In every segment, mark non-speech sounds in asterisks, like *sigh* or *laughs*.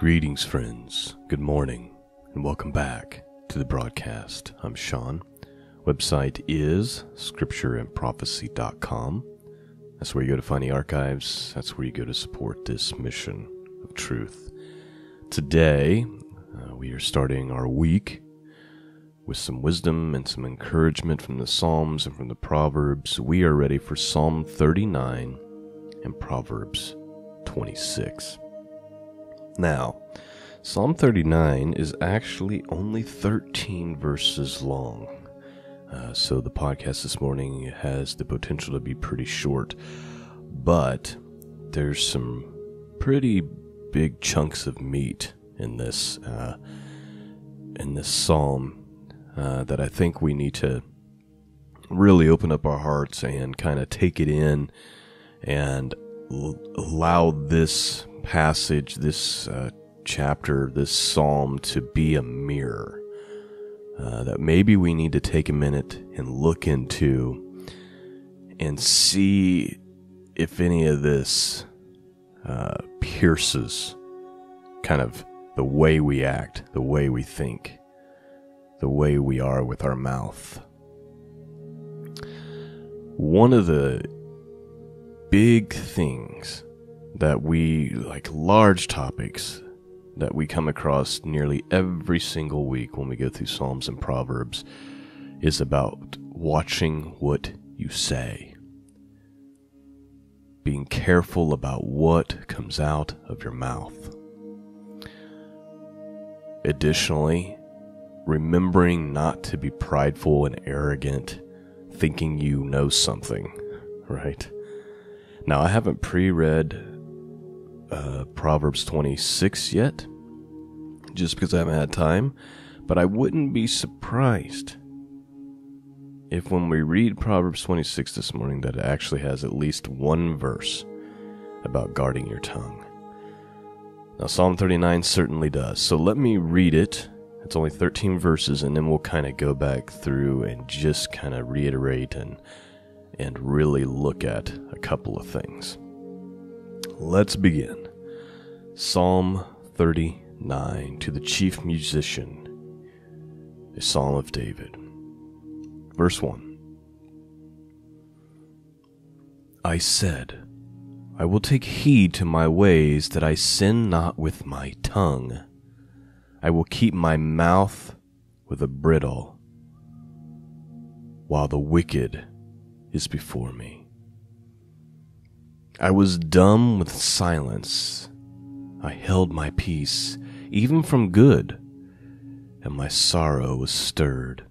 Greetings, friends. Good morning, and welcome back to the broadcast. I'm Shawn. Website is scriptureandprophecy.com. That's where you go to find the archives. That's where you go to support this mission of truth. Today, uh, we are starting our week with some wisdom and some encouragement from the Psalms and from the Proverbs. We are ready for Psalm 39 and Proverbs 26. Now, Psalm 39 is actually only 13 verses long. Uh, so the podcast this morning has the potential to be pretty short, but there's some pretty big chunks of meat in this uh, in this psalm uh, that I think we need to really open up our hearts and kind of take it in and l- allow this passage, this uh, chapter, this psalm to be a mirror. Uh, that maybe we need to take a minute and look into and see if any of this uh, pierces kind of the way we act, the way we think, the way we are with our mouth. One of the big things that we, like large topics that we come across nearly every single week when we go through Psalms and Proverbs, is about watching what you say. Being careful about what comes out of your mouth. Additionally, remembering not to be prideful and arrogant, thinking you know something, *laughs* right? Now, I haven't pre read uh, Proverbs 26 yet, just because I haven't had time, but I wouldn't be surprised if when we read Proverbs 26 this morning that it actually has at least one verse about guarding your tongue. Now, Psalm 39 certainly does. So let me read it. It's only 13 verses, and then we'll kind of go back through and just kind of reiterate and, and really look at a couple of things. Let's begin. Psalm 39 to the chief musician, a psalm of David. Verse 1 I said, I will take heed to my ways that I sin not with my tongue. I will keep my mouth with a bridle while the wicked is before me. I was dumb with silence. I held my peace, even from good, and my sorrow was stirred.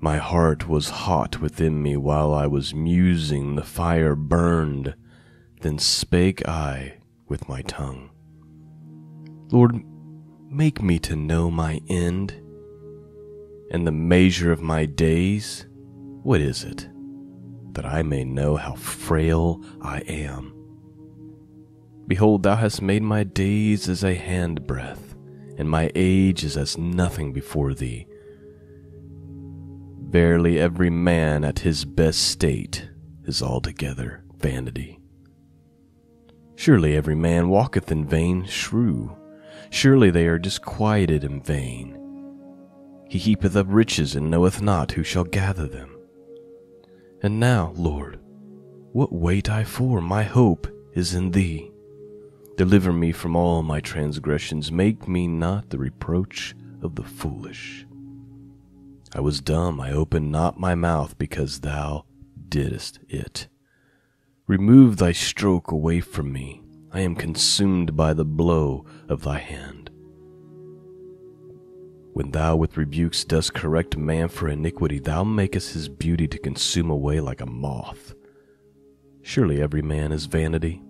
My heart was hot within me while I was musing, the fire burned. Then spake I with my tongue. Lord, make me to know my end, and the measure of my days. What is it? That I may know how frail I am. Behold, thou hast made my days as a handbreadth, and my age is as nothing before thee. Verily, every man at his best state is altogether vanity. Surely every man walketh in vain shew. Surely they are disquieted in vain. He heapeth up riches and knoweth not who shall gather them. And now, Lord, what wait I for? My hope is in thee. Deliver me from all my transgressions. Make me not the reproach of the foolish. I was dumb, I opened not my mouth, because thou didst it. Remove thy stroke away from me. I am consumed by the blow of thy hand. When thou with rebukes dost correct man for iniquity, thou makest his beauty to consume away like a moth. Surely every man is vanity.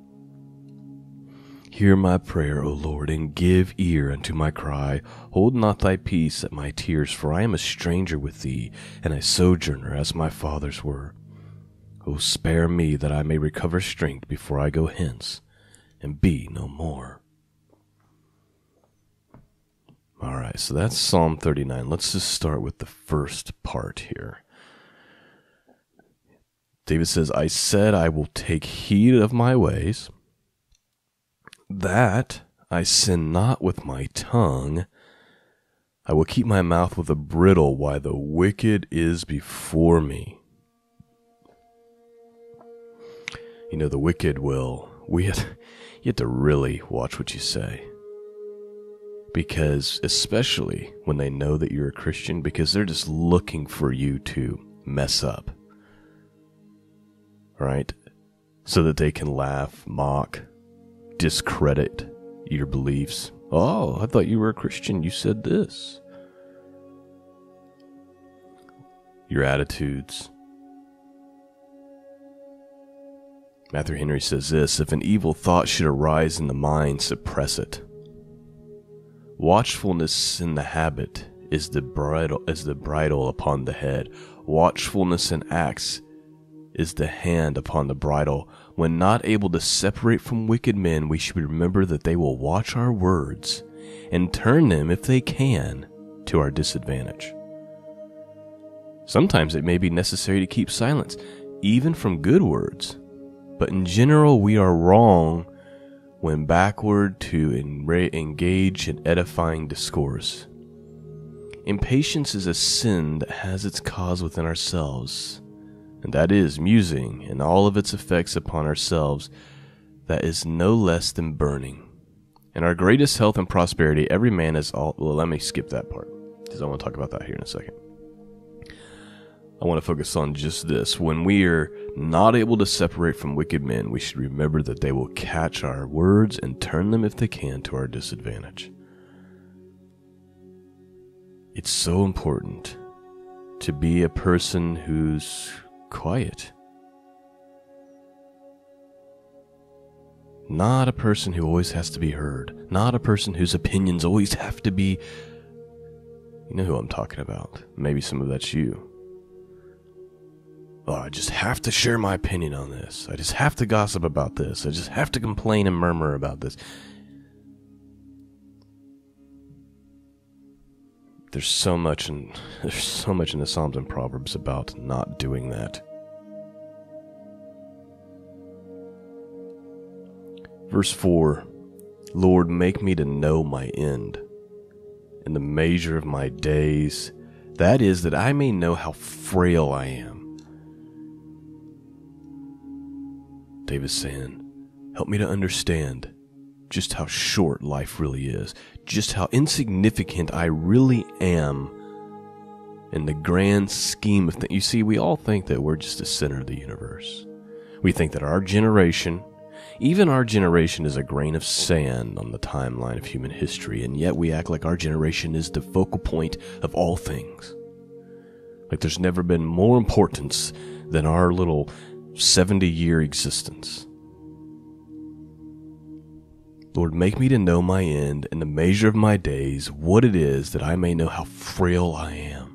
Hear my prayer, O Lord, and give ear unto my cry. Hold not thy peace at my tears, for I am a stranger with thee, and a sojourner as my fathers were. O spare me that I may recover strength before I go hence, and be no more. All right, so that's Psalm 39. Let's just start with the first part here. David says, I said I will take heed of my ways, that I sin not with my tongue. I will keep my mouth with a bridle while the wicked is before me. You know, the wicked will. We have, *laughs* you have to really watch what you say. Because, especially when they know that you're a Christian, because they're just looking for you to mess up. Right? So that they can laugh, mock, discredit your beliefs. Oh, I thought you were a Christian. You said this. Your attitudes. Matthew Henry says this If an evil thought should arise in the mind, suppress it. Watchfulness in the habit is the bridle is the bridle upon the head. Watchfulness in acts is the hand upon the bridle. When not able to separate from wicked men, we should remember that they will watch our words and turn them, if they can, to our disadvantage. Sometimes it may be necessary to keep silence, even from good words, but in general, we are wrong when backward to engage in edifying discourse. Impatience is a sin that has its cause within ourselves and that is musing and all of its effects upon ourselves, that is no less than burning. In our greatest health and prosperity, every man is all. Well, let me skip that part because I want to talk about that here in a second. I want to focus on just this. When we are not able to separate from wicked men, we should remember that they will catch our words and turn them, if they can, to our disadvantage. It's so important to be a person who's quiet. Not a person who always has to be heard. Not a person whose opinions always have to be. You know who I'm talking about. Maybe some of that's you. Oh, I just have to share my opinion on this. I just have to gossip about this. I just have to complain and murmur about this. there's so much in *laughs* there's so much in the Psalms and Proverbs about not doing that. Verse 4 Lord, make me to know my end and the measure of my days, that is, that I may know how frail I am. David's saying, Help me to understand just how short life really is, just how insignificant I really am in the grand scheme of things. You see, we all think that we're just the center of the universe. We think that our generation, even our generation, is a grain of sand on the timeline of human history, and yet we act like our generation is the focal point of all things. Like there's never been more importance than our little 70 year existence. Lord, make me to know my end and the measure of my days, what it is, that I may know how frail I am.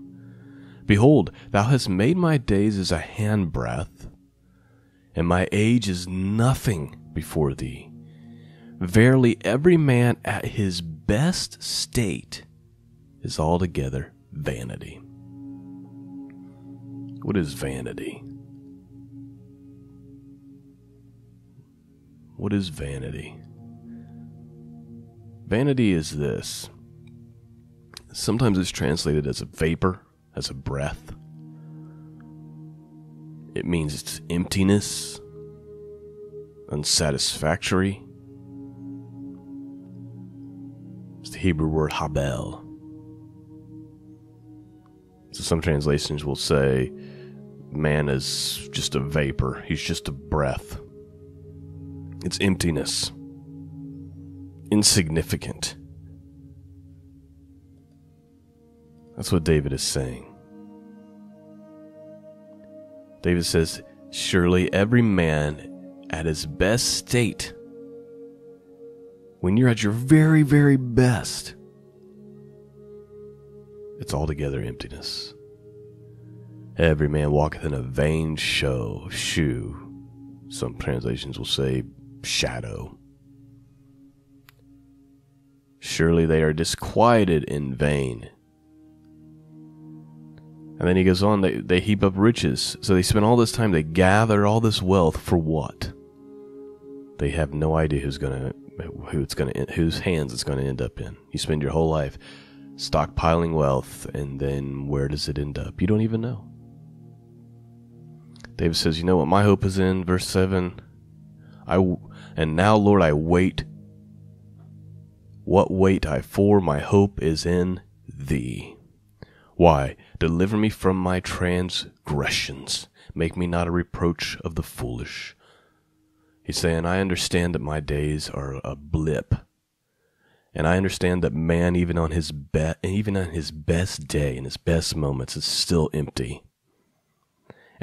Behold, thou hast made my days as a handbreadth, and my age is nothing before thee. Verily, every man at his best state is altogether vanity. What is vanity? What is vanity? Vanity is this. Sometimes it's translated as a vapor, as a breath. It means it's emptiness, unsatisfactory. It's the Hebrew word habel. So some translations will say man is just a vapor, he's just a breath. It's emptiness insignificant. That's what David is saying. David says, Surely every man at his best state, when you're at your very, very best, it's altogether emptiness. Every man walketh in a vain show, shew. Some translations will say shadow. Surely they are disquieted in vain. And then he goes on, they, they heap up riches. So they spend all this time, they gather all this wealth for what? They have no idea who's to who it's to whose hands it's to end up in. You spend your whole life stockpiling wealth, and then where does it end up? You don't even know. David says, "You know what my hope is in." Verse seven, I and now, Lord, I wait. What wait I for? My hope is in Thee. Why? Deliver me from my transgressions. Make me not a reproach of the foolish. He's saying, I understand that my days are a blip. And I understand that man, even on his be- even on his best day and his best moments, is still empty.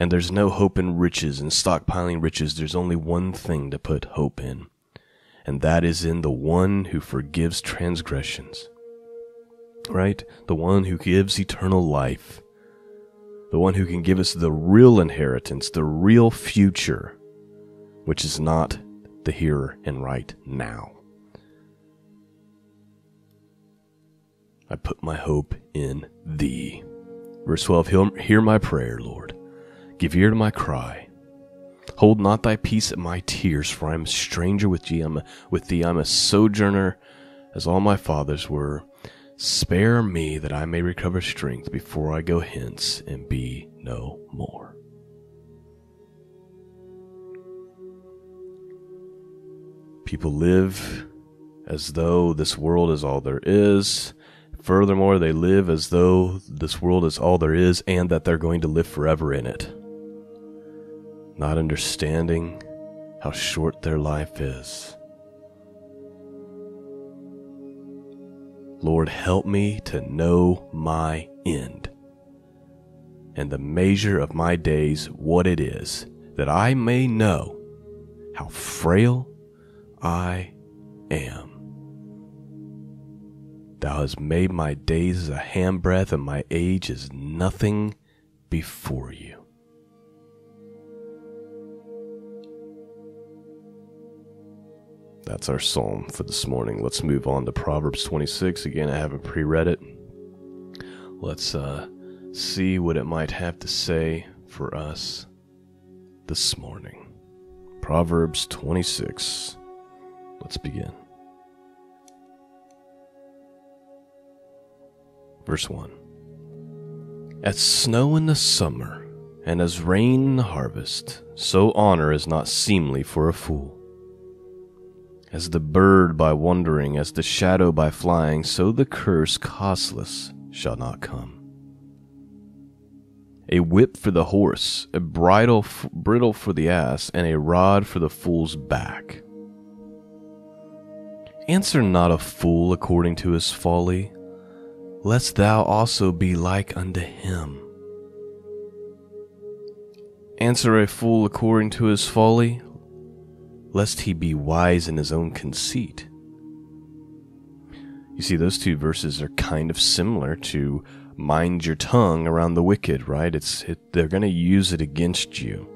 And there's no hope in riches and stockpiling riches. There's only one thing to put hope in, and that is in the one who forgives transgressions. Right? The one who gives eternal life. The one who can give us the real inheritance, the real future which is not the here and right now. I put my hope in thee. Verse 12 Hear my prayer, Lord. Give ear to my cry. Hold not thy peace at my tears, for I am a stranger with thee. I'm a, with thee. I'm a sojourner, as all my fathers were. Spare me that I may recover strength before I go hence and be no more. People live as though this world is all there is. Furthermore, they live as though this world is all there is and that they're going to live forever in it. Not understanding how short their life is. Lord, help me to know my end and the measure of my days what it is, that I may know how frail I am. Thou hast made my days as a handbreadth, and my age is nothing before you. That's our psalm for this morning. Let's move on to Proverbs 26. Again, I haven't pre read it. Let's uh, see what it might have to say for us this morning. Proverbs 26. Let's begin. Verse 1 As snow in the summer, and as rain in the harvest, so honor is not seemly for a fool. As the bird by wandering, as the shadow by flying, so the curse costless shall not come. A whip for the horse, a bridle, f- bridle for the ass, and a rod for the fool's back Answer not a fool according to his folly, lest thou also be like unto him. Answer a fool according to his folly, lest he be wise in his own conceit. You see, those two verses are kind of similar to mind your tongue around the wicked, right? It's it, they're going to use it against you.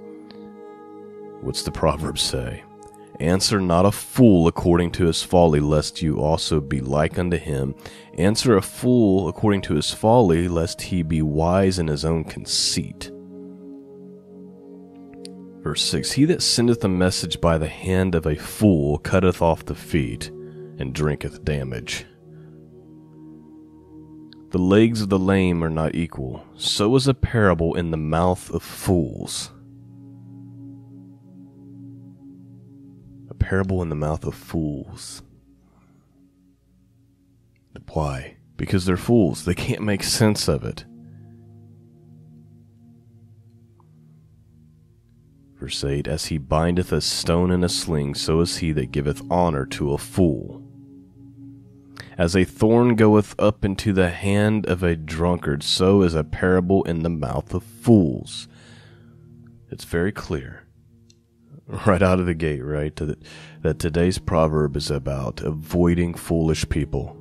What's the proverb say? Answer not a fool according to his folly, lest you also be like unto him. Answer a fool according to his folly, lest he be wise in his own conceit. Verse 6 He that sendeth a message by the hand of a fool cutteth off the feet, and drinketh damage. The legs of the lame are not equal, so is a parable in the mouth of fools. A parable in the mouth of fools. Why? Because they're fools. They can't make sense of it. 8 As he bindeth a stone in a sling, so is he that giveth honor to a fool. As a thorn goeth up into the hand of a drunkard, so is a parable in the mouth of fools. It's very clear *laughs* right out of the gate, right? That today's proverb is about avoiding foolish people.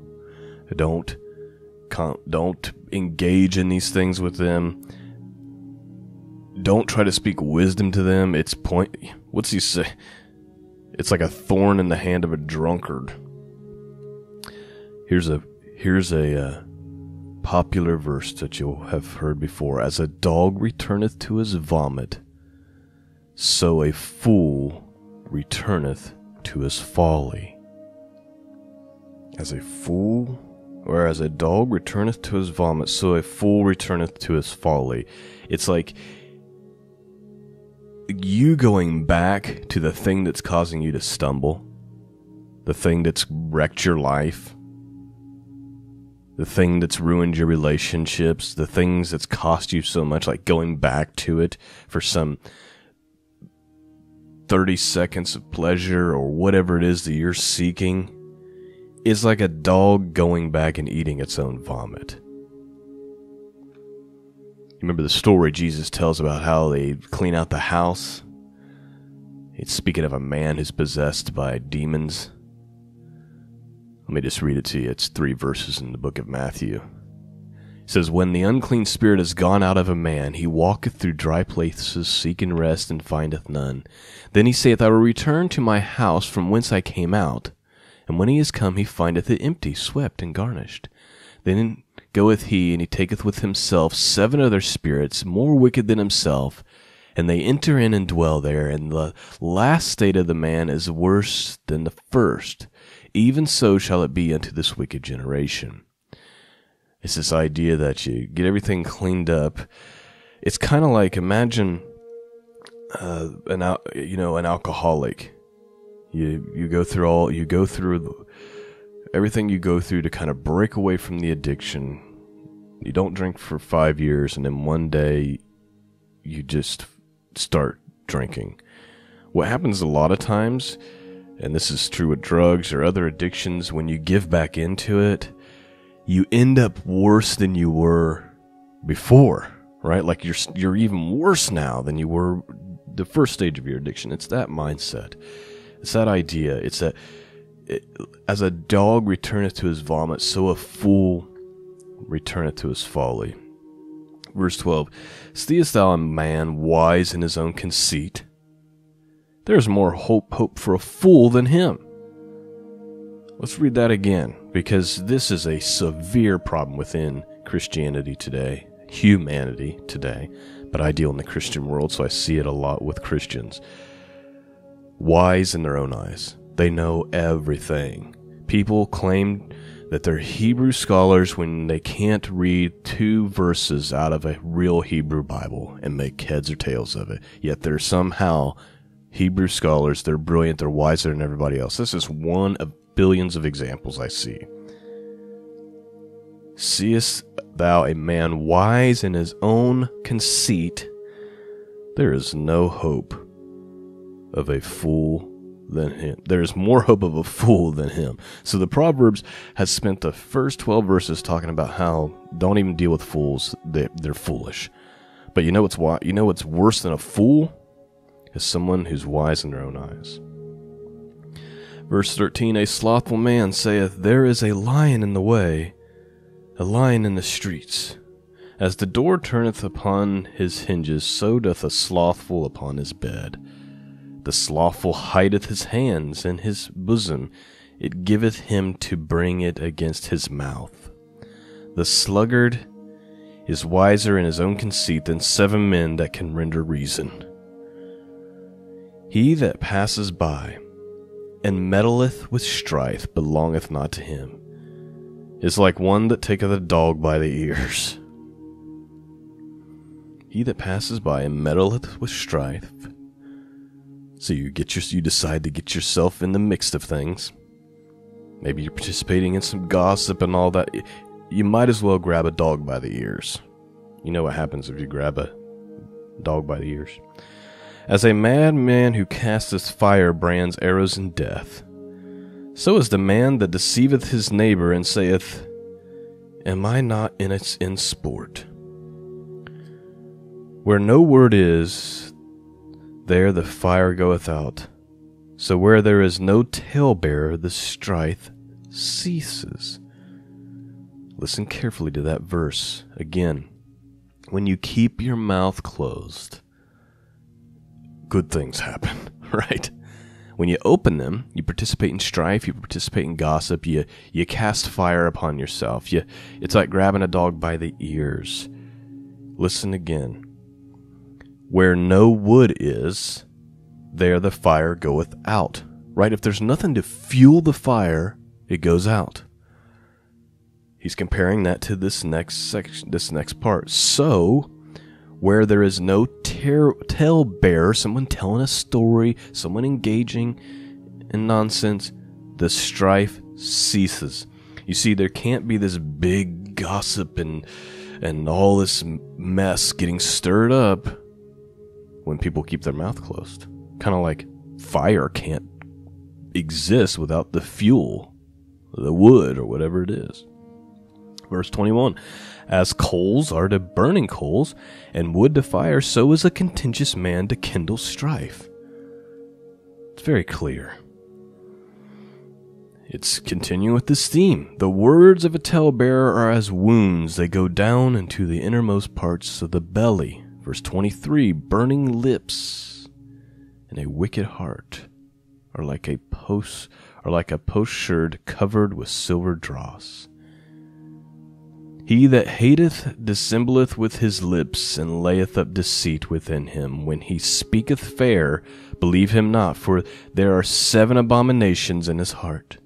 Don't don't engage in these things with them. Don't try to speak wisdom to them. It's point. What's he say? It's like a thorn in the hand of a drunkard. Here's a here's a uh, popular verse that you'll have heard before. As a dog returneth to his vomit, so a fool returneth to his folly. As a fool, or as a dog returneth to his vomit, so a fool returneth to his folly. It's like you going back to the thing that's causing you to stumble, the thing that's wrecked your life, the thing that's ruined your relationships, the things that's cost you so much, like going back to it for some 30 seconds of pleasure or whatever it is that you're seeking, is like a dog going back and eating its own vomit. Remember the story Jesus tells about how they clean out the house? It's speaking of a man who's possessed by demons let me just read it to you. It's three verses in the book of Matthew. It says, When the unclean spirit is gone out of a man, he walketh through dry places, seeking rest, and findeth none. Then he saith, I will return to my house from whence I came out. And when he is come, he findeth it empty, swept, and garnished. Then goeth he, and he taketh with himself seven other spirits, more wicked than himself, and they enter in and dwell there. And the last state of the man is worse than the first even so shall it be unto this wicked generation. It's this idea that you get everything cleaned up. It's kind of like imagine uh, an you know an alcoholic. You you go through all you go through everything you go through to kind of break away from the addiction. You don't drink for five years, and then one day you just start drinking. What happens a lot of times and this is true with drugs or other addictions, when you give back into it, you end up worse than you were before, right? Like you're you're even worse now than you were the first stage of your addiction. It's that mindset. It's that idea. It's that it, as a dog returneth to his vomit, so a fool returneth to his folly. Verse 12 Seest thou a man wise in his own conceit? There's more hope hope for a fool than him. Let's read that again, because this is a severe problem within Christianity today, humanity today, but I deal in the Christian world, so I see it a lot with Christians. Wise in their own eyes. They know everything. People claim that they're Hebrew scholars when they can't read two verses out of a real Hebrew Bible and make heads or tails of it, yet they're somehow Hebrew scholars, they're brilliant, they're wiser than everybody else. This is one of billions of examples I see. Seest thou a man wise in his own conceit? There is no hope of a fool than him. There is more hope of a fool than him. So the Proverbs has spent the first 12 verses talking about how don't even deal with fools. They, they're foolish. But you know what's why? You know what's worse than a fool? is someone who's wise in their own eyes. Verse 13 A slothful man saith, There is a lion in the way, a lion in the streets. As the door turneth upon his hinges, so doth a slothful upon his bed. The slothful hideth his hands in his bosom, it giveth him to bring it against his mouth. The sluggard is wiser in his own conceit than seven men that can render reason. He that passes by and meddleth with strife belongeth not to him, is like one that taketh a dog by the ears. He that passes by and meddleth with strife, so you get your, you decide to get yourself in the mix of things. Maybe you're participating in some gossip and all that. You might as well grab a dog by the ears. You know what happens if you grab a dog by the ears. As a madman who casteth firebrands, arrows, and death, so is the man that deceiveth his neighbor and saith, Am I not in its in sport? Where no word is, there the fire goeth out. So where there is no talebearer, the strife ceases. Listen carefully to that verse again. When you keep your mouth closed, good things happen, *laughs* right? When you open them, you participate in strife, you participate in gossip, you you cast fire upon yourself. You it's like grabbing a dog by the ears. Listen again. Where no wood is, there the fire goeth out. Right? If there's nothing to fuel the fire, it goes out. He's comparing that to this next section, this next part. So, where there is no tale talebearer, someone telling a story, someone engaging in nonsense, the strife ceases. You see, there can't be this big gossip and and all this mess getting stirred up when people keep their mouth closed. Kind of like fire can't exist without the fuel, the wood, or whatever it is. Verse 21 As coals are to burning coals, and wood to fire, so is a contentious man to kindle strife. It's very clear. It's continuing with this theme. The words of a talebearer are as wounds, they go down into the innermost parts of the belly. Verse 23 Burning lips and a wicked heart are like a post are like a potsherd covered with silver dross. He that hateth dissembleth with his lips, and layeth up deceit within him. When he speaketh fair, believe him not, for there are seven abominations in his heart.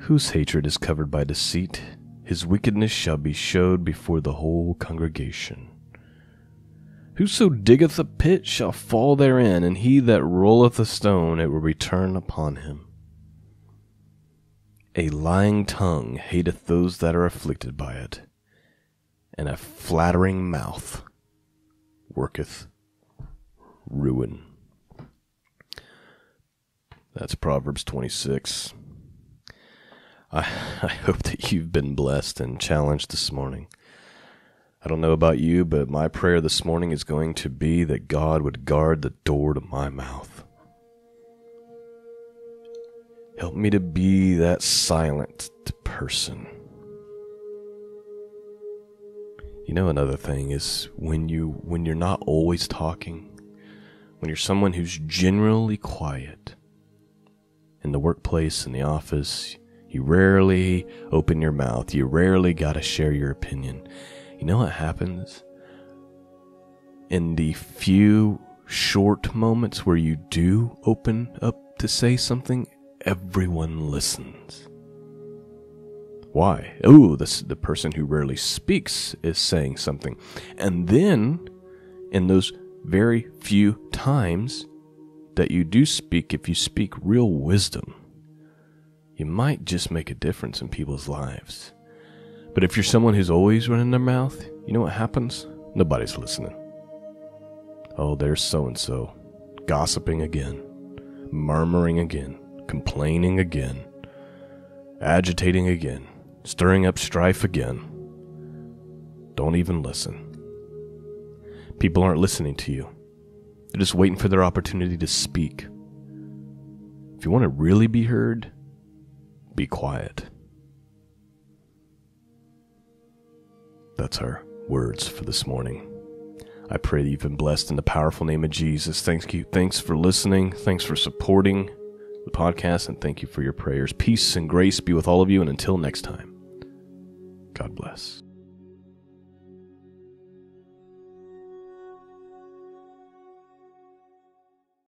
Whose hatred is covered by deceit, his wickedness shall be showed before the whole congregation. Whoso diggeth a pit shall fall therein, and he that rolleth a stone, it will return upon him. A lying tongue hateth those that are afflicted by it, and a flattering mouth worketh ruin. That's Proverbs 26. I, I hope that you've been blessed and challenged this morning. I don't know about you, but my prayer this morning is going to be that God would guard the door to my mouth. Help me to be that silent person. You know another thing is when you when you're not always talking, when you're someone who's generally quiet in the workplace, in the office, you rarely open your mouth, you rarely got to share your opinion. You know what happens? In the few short moments where you do open up to say something, everyone listens. Why? Oh, this the person who rarely speaks is saying something. And then in those very few times that you do speak, if you speak real wisdom, you might just make a difference in people's lives. But if you're someone who's always running their mouth, you know what happens? Nobody's listening. Oh, there's so and so, gossiping again, murmuring again complaining again, agitating again, stirring up strife again. Don't even listen. People aren't listening to you. They're just waiting for their opportunity to speak. If you want to really be heard, be quiet. That's our words for this morning. I pray that you've been blessed in the powerful name of Jesus. Thank you. Thanks for listening. Thanks for supporting the podcast, and thank you for your prayers. Peace and grace be with all of you, and until next time, God bless.